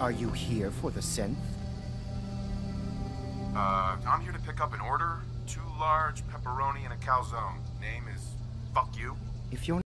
Are you here for the synth? Uh, I'm here to pick up an order. Two large pepperoni and a calzone. Name is Fuck You. If you're